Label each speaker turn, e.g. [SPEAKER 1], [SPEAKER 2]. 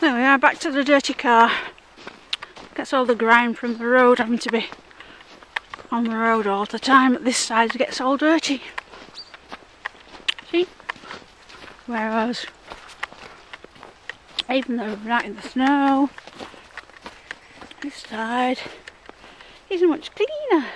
[SPEAKER 1] There we are, back to the dirty car. Gets all the grime from the road, having to be on the road all the time. This side gets all dirty. See? Whereas, even though we're out in the snow, this side isn't much cleaner.